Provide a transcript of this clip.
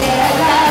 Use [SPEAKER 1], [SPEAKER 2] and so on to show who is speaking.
[SPEAKER 1] Chega.